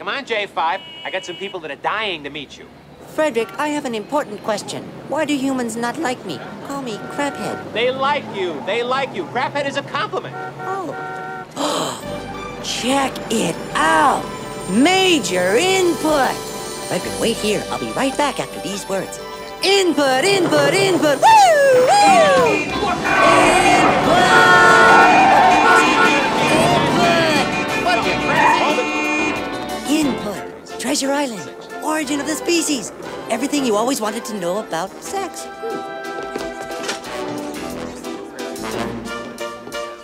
Come on, J5. I got some people that are dying to meet you. Frederick, I have an important question. Why do humans not like me? Call me Craphead. They like you. They like you. Craphead is a compliment. Oh. Check it out. Major input. Frederick, wait here. I'll be right back after these words. Input, input, input. Woo! Woo! Treasure Island. Origin of the species. Everything you always wanted to know about sex.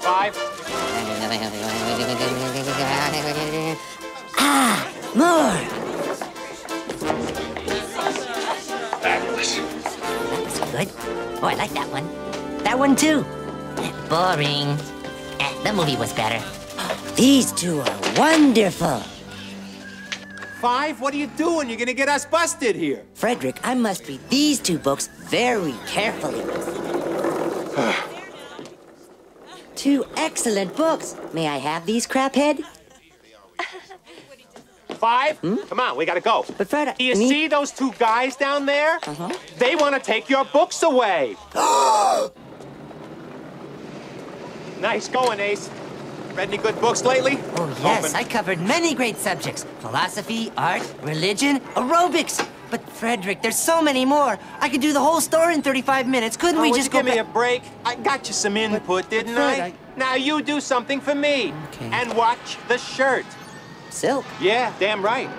Five. Ah, more. Fabulous. That was good. Oh, I like that one. That one too. Boring. Eh, the movie was better. These two are wonderful. Five? What are you doing? You're gonna get us busted here. Frederick, I must read these two books very carefully. two excellent books. May I have these, Craphead? Five? Come on, we gotta go. But Fred, Do you need- see those two guys down there? Uh-huh. They want to take your books away. nice going, Ace. Read any good books lately? Oh, yes, Open. I covered many great subjects philosophy, art, religion, aerobics. But, Frederick, there's so many more. I could do the whole story in 35 minutes. Couldn't Oh, we just give me a break? I got you some input, didn't Fred, I? I- Now you do something for me. Okay. And watch the shirt. Silk. Yeah, damn right.